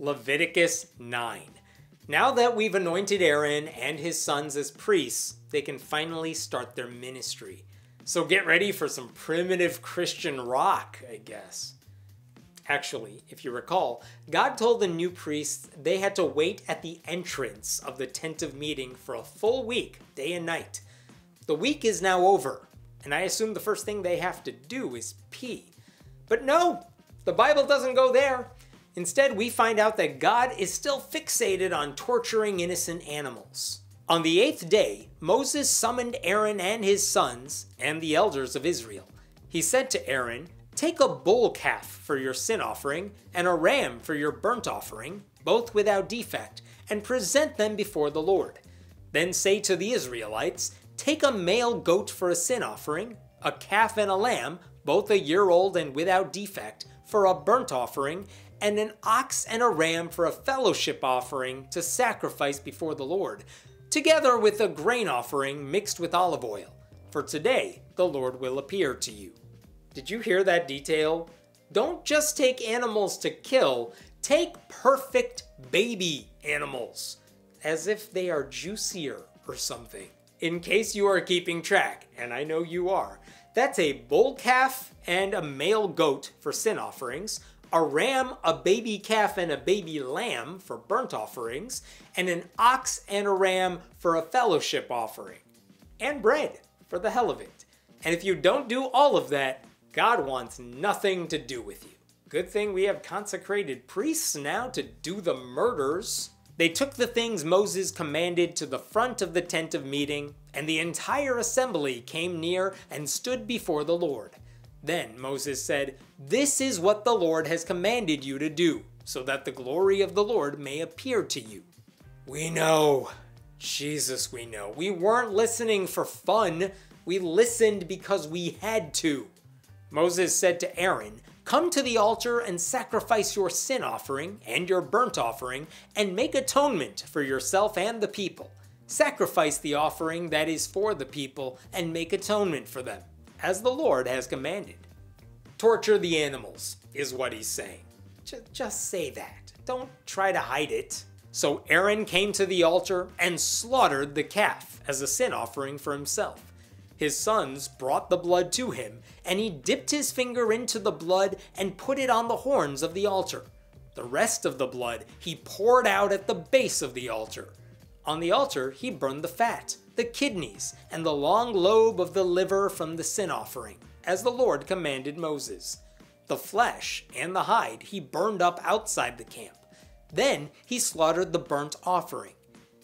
Leviticus 9. Now that we've anointed Aaron and his sons as priests, they can finally start their ministry. So get ready for some primitive Christian rock, I guess. Actually, if you recall, God told the new priests they had to wait at the entrance of the tent of meeting for a full week, day and night. The week is now over, and I assume the first thing they have to do is pee. But no, the Bible doesn't go there. Instead, we find out that God is still fixated on torturing innocent animals. On the eighth day, Moses summoned Aaron and his sons and the elders of Israel. He said to Aaron, Take a bull calf for your sin offering and a ram for your burnt offering, both without defect, and present them before the Lord. Then say to the Israelites, Take a male goat for a sin offering, a calf and a lamb, both a year old and without defect, for a burnt offering, and an ox and a ram for a fellowship offering to sacrifice before the Lord, together with a grain offering mixed with olive oil. For today the Lord will appear to you. Did you hear that detail? Don't just take animals to kill, take perfect baby animals, as if they are juicier or something. In case you are keeping track, and I know you are, that's a bull calf and a male goat for sin offerings, a ram, a baby calf, and a baby lamb for burnt offerings, and an ox and a ram for a fellowship offering, and bread for the hell of it. And if you don't do all of that, God wants nothing to do with you. Good thing we have consecrated priests now to do the murders. They took the things Moses commanded to the front of the tent of meeting, and the entire assembly came near and stood before the Lord. Then Moses said, This is what the Lord has commanded you to do, so that the glory of the Lord may appear to you. We know. Jesus, we know. We weren't listening for fun. We listened because we had to. Moses said to Aaron, Come to the altar and sacrifice your sin offering and your burnt offering, and make atonement for yourself and the people. Sacrifice the offering that is for the people, and make atonement for them, as the Lord has commanded. Torture the animals, is what he's saying. Just say that. Don't try to hide it. So Aaron came to the altar and slaughtered the calf as a sin offering for himself. His sons brought the blood to him, and he dipped his finger into the blood and put it on the horns of the altar. The rest of the blood he poured out at the base of the altar. On the altar he burned the fat, the kidneys, and the long lobe of the liver from the sin offering, as the Lord commanded Moses. The flesh and the hide he burned up outside the camp. Then he slaughtered the burnt offering.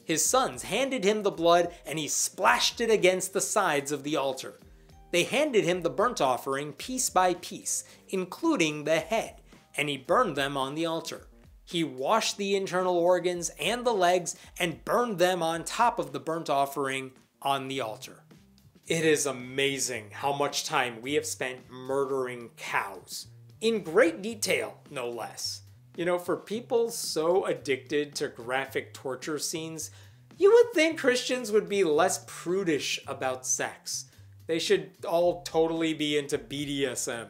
His sons handed him the blood, and he splashed it against the sides of the altar. They handed him the burnt offering piece by piece, including the head, and he burned them on the altar. He washed the internal organs and the legs and burned them on top of the burnt offering on the altar. It is amazing how much time we have spent murdering cows. In great detail, no less. You know, for people so addicted to graphic torture scenes, you would think Christians would be less prudish about sex. They should all totally be into BDSM.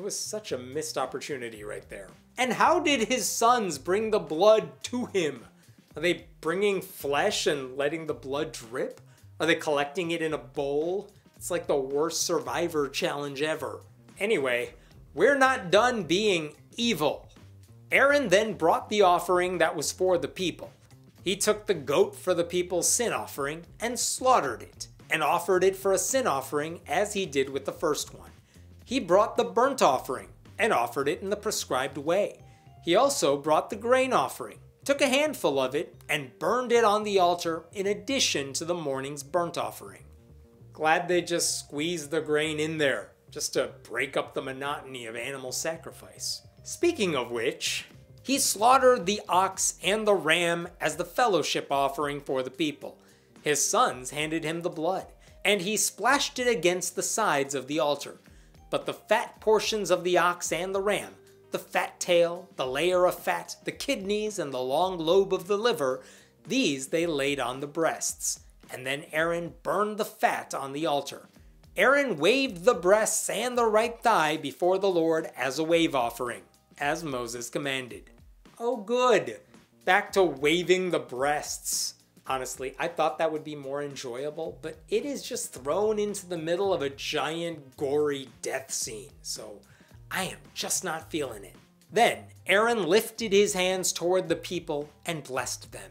It was such a missed opportunity right there. And how did his sons bring the blood to him? Are they bringing flesh and letting the blood drip? Are they collecting it in a bowl? It's like the worst survivor challenge ever. Anyway, we're not done being evil. Aaron then brought the offering that was for the people. He took the goat for the people's sin offering and slaughtered it, and offered it for a sin offering as he did with the first one. He brought the burnt offering and offered it in the prescribed way. He also brought the grain offering, took a handful of it, and burned it on the altar in addition to the morning's burnt offering. Glad they just squeezed the grain in there, just to break up the monotony of animal sacrifice. Speaking of which, he slaughtered the ox and the ram as the fellowship offering for the people. His sons handed him the blood, and he splashed it against the sides of the altar. But the fat portions of the ox and the ram, the fat tail, the layer of fat, the kidneys, and the long lobe of the liver, these they laid on the breasts. And then Aaron burned the fat on the altar. Aaron waved the breasts and the right thigh before the Lord as a wave offering as Moses commanded. Oh, good. Back to waving the breasts. Honestly, I thought that would be more enjoyable, but it is just thrown into the middle of a giant, gory death scene, so I am just not feeling it. Then Aaron lifted his hands toward the people and blessed them.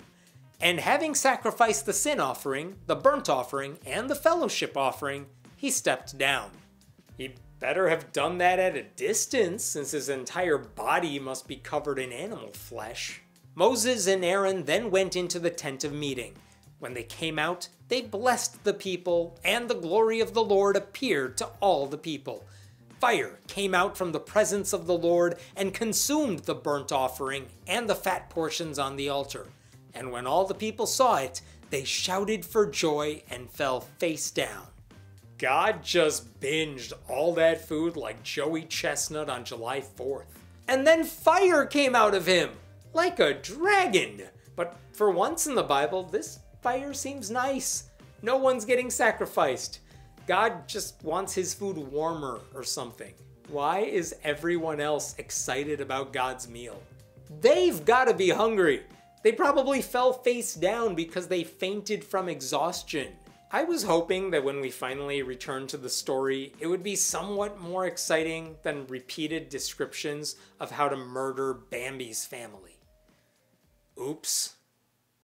And having sacrificed the sin offering, the burnt offering, and the fellowship offering, he stepped down. He better have done that at a distance, since his entire body must be covered in animal flesh. Moses and Aaron then went into the tent of meeting. When they came out, they blessed the people, and the glory of the Lord appeared to all the people. Fire came out from the presence of the Lord and consumed the burnt offering and the fat portions on the altar. And when all the people saw it, they shouted for joy and fell face down. God just binged all that food like Joey Chestnut on July 4th. And then fire came out of him, like a dragon. But for once in the Bible, this fire seems nice. No one's getting sacrificed. God just wants his food warmer or something. Why is everyone else excited about God's meal? They've got to be hungry. They probably fell face down because they fainted from exhaustion. I was hoping that when we finally returned to the story, it would be somewhat more exciting than repeated descriptions of how to murder Bambi's family. Oops.